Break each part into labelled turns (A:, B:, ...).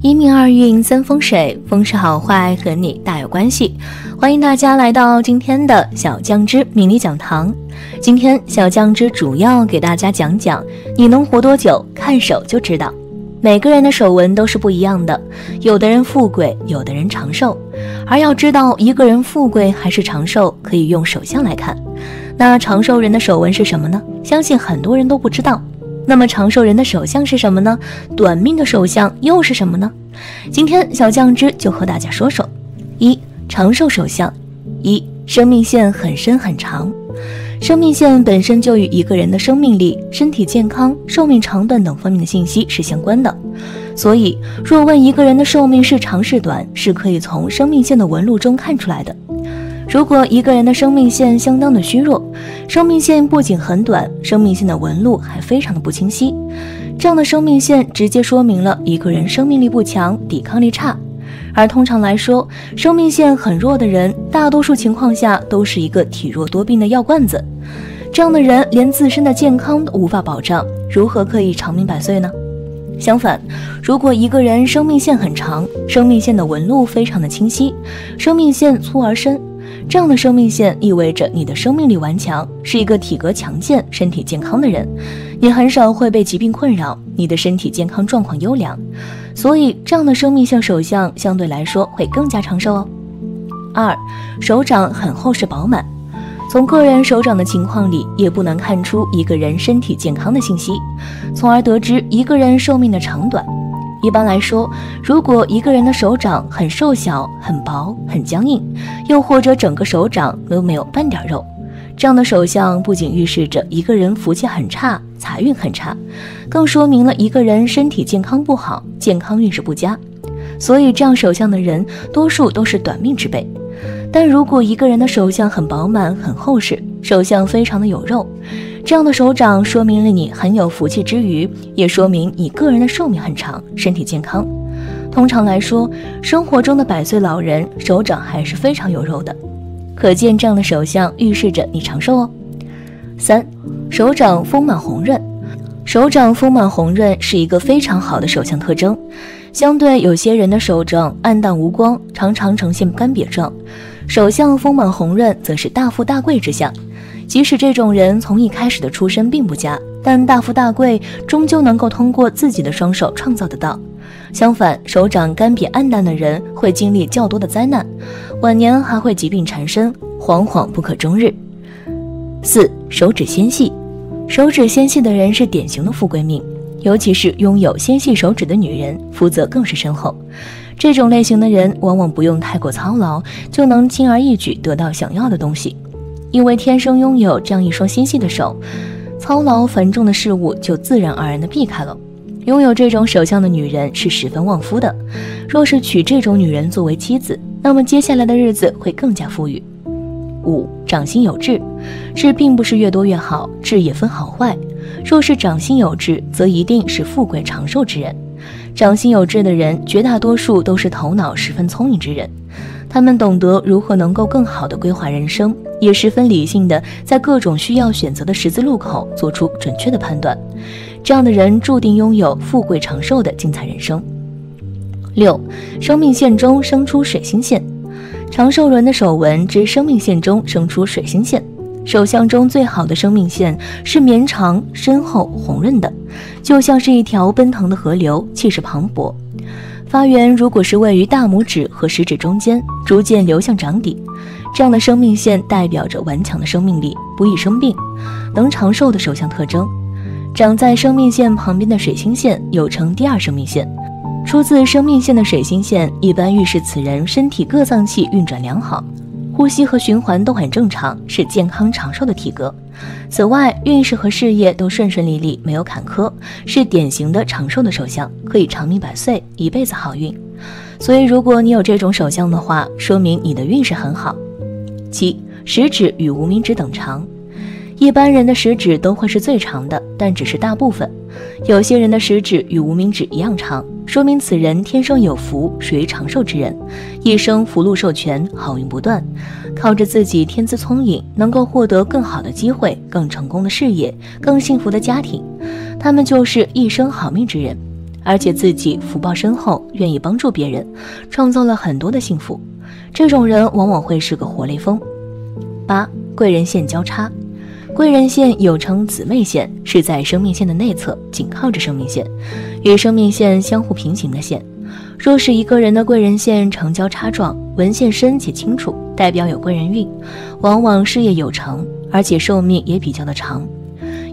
A: 一命二运三风水，风水好坏和你大有关系。欢迎大家来到今天的小酱汁命理讲堂。今天小酱汁主要给大家讲讲，你能活多久，看手就知道。每个人的手纹都是不一样的，有的人富贵，有的人长寿。而要知道一个人富贵还是长寿，可以用手相来看。那长寿人的手纹是什么呢？相信很多人都不知道。那么长寿人的手相是什么呢？短命的手相又是什么呢？今天小酱汁就和大家说说：一、长寿手相；一、生命线很深很长。生命线本身就与一个人的生命力、身体健康、寿命长短等方面的信息是相关的。所以，若问一个人的寿命是长是短，是可以从生命线的纹路中看出来的。如果一个人的生命线相当的虚弱，生命线不仅很短，生命线的纹路还非常的不清晰，这样的生命线直接说明了一个人生命力不强，抵抗力差。而通常来说，生命线很弱的人，大多数情况下都是一个体弱多病的药罐子。这样的人连自身的健康都无法保障，如何可以长命百岁呢？相反，如果一个人生命线很长，生命线的纹路非常的清晰，生命线粗而深。这样的生命线意味着你的生命力顽强，是一个体格强健、身体健康的人。也很少会被疾病困扰，你的身体健康状况优良，所以这样的生命线手相相对来说会更加长寿哦。二，手掌很厚实饱满，从个人手掌的情况里也不能看出一个人身体健康的信息，从而得知一个人寿命的长短。一般来说，如果一个人的手掌很瘦小、很薄、很僵硬，又或者整个手掌都没有半点肉，这样的手相不仅预示着一个人福气很差、财运很差，更说明了一个人身体健康不好、健康运势不佳。所以，这样手相的人多数都是短命之辈。但如果一个人的手相很饱满、很厚实，手相非常的有肉。这样的手掌说明了你很有福气之余，也说明你个人的寿命很长，身体健康。通常来说，生活中的百岁老人手掌还是非常有肉的，可见这样的手相预示着你长寿哦。三，手掌丰满红润，手掌丰满红润是一个非常好的手相特征。相对有些人的手掌暗淡无光，常常呈现干瘪状，手相丰满红润则是大富大贵之相。即使这种人从一开始的出身并不佳，但大富大贵终究能够通过自己的双手创造得到。相反，手掌干瘪暗淡的人会经历较多的灾难，晚年还会疾病缠身，惶惶不可终日。四手指纤细，手指纤细的人是典型的富贵命，尤其是拥有纤细手指的女人，福泽更是深厚。这种类型的人往往不用太过操劳，就能轻而易举得到想要的东西。因为天生拥有这样一双纤细的手，操劳繁重的事物就自然而然地避开了。拥有这种手相的女人是十分旺夫的，若是娶这种女人作为妻子，那么接下来的日子会更加富裕。五，掌心有痣，痣并不是越多越好，痣也分好坏。若是掌心有痣，则一定是富贵长寿之人。掌心有痣的人，绝大多数都是头脑十分聪明之人。他们懂得如何能够更好的规划人生，也十分理性的在各种需要选择的十字路口做出准确的判断。这样的人注定拥有富贵长寿的精彩人生。六，生命线中生出水星线，长寿人的手纹之生命线中生出水星线。手相中最好的生命线是绵长、深厚、红润的，就像是一条奔腾的河流，气势磅礴。发源如果是位于大拇指和食指中间，逐渐流向掌底，这样的生命线代表着顽强的生命力，不易生病，能长寿的手相特征。长在生命线旁边的水星线又称第二生命线，出自生命线的水星线一般预示此人身体各脏器运转良好。呼吸和循环都很正常，是健康长寿的体格。此外，运势和事业都顺顺利利，没有坎坷，是典型的长寿的手相，可以长命百岁，一辈子好运。所以，如果你有这种手相的话，说明你的运势很好。七，食指与无名指等长。一般人的食指都会是最长的，但只是大部分。有些人的食指与无名指一样长，说明此人天生有福，属于长寿之人，一生福禄寿全，好运不断，靠着自己天资聪颖，能够获得更好的机会、更成功的事业、更幸福的家庭。他们就是一生好命之人。而且自己福报深厚，愿意帮助别人，创造了很多的幸福。这种人往往会是个活雷锋。八贵人线交叉，贵人线又称姊妹线，是在生命线的内侧，紧靠着生命线，与生命线相互平行的线。若是一个人的贵人线呈交叉状，纹线深且清楚，代表有贵人运，往往事业有成，而且寿命也比较的长。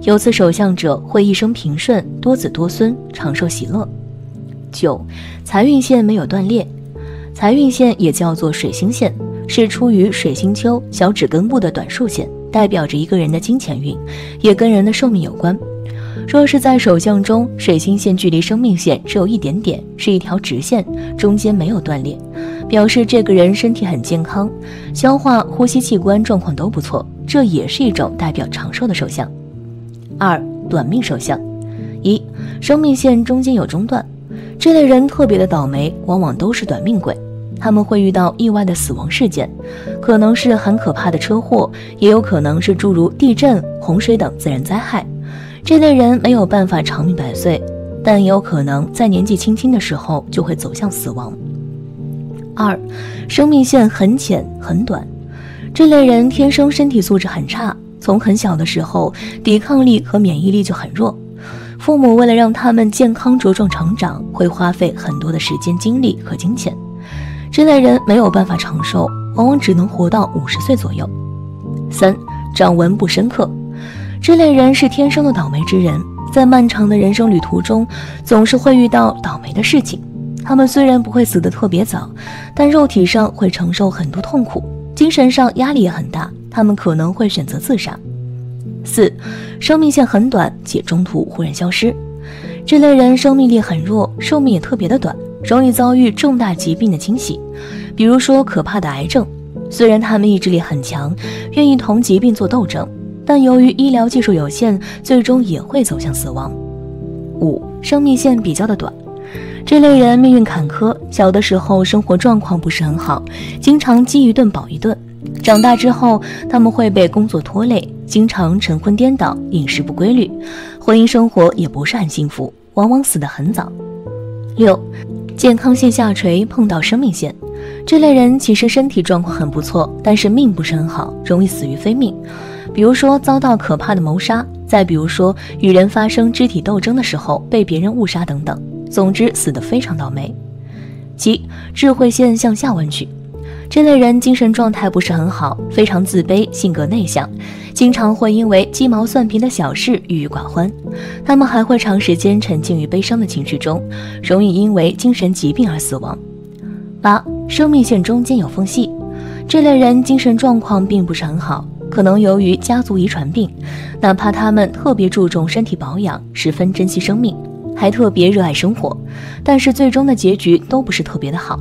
A: 有此手相者会一生平顺，多子多孙，长寿喜乐。九，财运线没有断裂，财运线也叫做水星线，是出于水星丘小指根部的短竖线，代表着一个人的金钱运，也跟人的寿命有关。若是在手相中，水星线距离生命线只有一点点，是一条直线，中间没有断裂，表示这个人身体很健康，消化、呼吸器官状况都不错，这也是一种代表长寿的手相。二短命手相，一生命线中间有中断，这类人特别的倒霉，往往都是短命鬼，他们会遇到意外的死亡事件，可能是很可怕的车祸，也有可能是诸如地震、洪水等自然灾害。这类人没有办法长命百岁，但也有可能在年纪轻轻的时候就会走向死亡。二生命线很浅很短，这类人天生身体素质很差。从很小的时候，抵抗力和免疫力就很弱，父母为了让他们健康茁壮成长，会花费很多的时间、精力和金钱。这类人没有办法长寿，往往只能活到五十岁左右。三掌纹不深刻，这类人是天生的倒霉之人，在漫长的人生旅途中，总是会遇到倒霉的事情。他们虽然不会死得特别早，但肉体上会承受很多痛苦，精神上压力也很大。他们可能会选择自杀。四，生命线很短且中途忽然消失，这类人生命力很弱，寿命也特别的短，容易遭遇重大疾病的侵袭，比如说可怕的癌症。虽然他们意志力很强，愿意同疾病做斗争，但由于医疗技术有限，最终也会走向死亡。五，生命线比较的短，这类人命运坎坷，小的时候生活状况不是很好，经常饥一顿饱一顿。长大之后，他们会被工作拖累，经常晨昏颠倒，饮食不规律，婚姻生活也不是很幸福，往往死得很早。六，健康线下垂碰到生命线，这类人其实身体状况很不错，但是命不是很好，容易死于非命，比如说遭到可怕的谋杀，再比如说与人发生肢体斗争的时候被别人误杀等等，总之死得非常倒霉。七，智慧线向下弯曲。这类人精神状态不是很好，非常自卑，性格内向，经常会因为鸡毛蒜皮的小事郁郁寡欢。他们还会长时间沉浸于悲伤的情绪中，容易因为精神疾病而死亡。八，生命线中间有缝隙，这类人精神状况并不是很好，可能由于家族遗传病，哪怕他们特别注重身体保养，十分珍惜生命，还特别热爱生活，但是最终的结局都不是特别的好。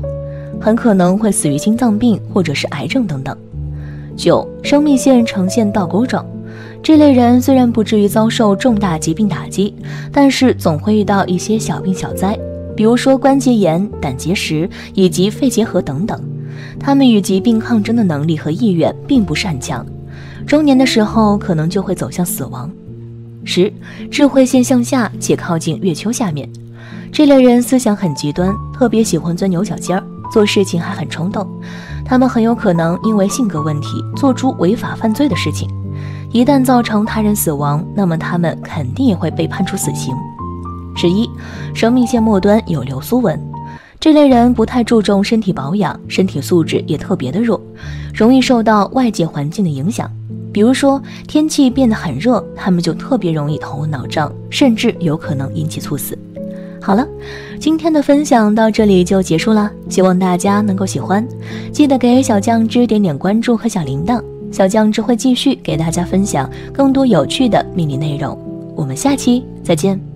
A: 很可能会死于心脏病或者是癌症等等。九，生命线呈现倒钩状，这类人虽然不至于遭受重大疾病打击，但是总会遇到一些小病小灾，比如说关节炎、胆结石以及肺结核等等。他们与疾病抗争的能力和意愿并不是很强，中年的时候可能就会走向死亡。十，智慧线向下且靠近月球下面，这类人思想很极端，特别喜欢钻牛角尖儿。做事情还很冲动，他们很有可能因为性格问题做出违法犯罪的事情。一旦造成他人死亡，那么他们肯定也会被判处死刑。十一，生命线末端有流苏纹，这类人不太注重身体保养，身体素质也特别的弱，容易受到外界环境的影响。比如说天气变得很热，他们就特别容易头昏脑胀，甚至有可能引起猝死。好了，今天的分享到这里就结束了，希望大家能够喜欢，记得给小酱汁点点关注和小铃铛，小酱汁会继续给大家分享更多有趣的命理内容，我们下期再见。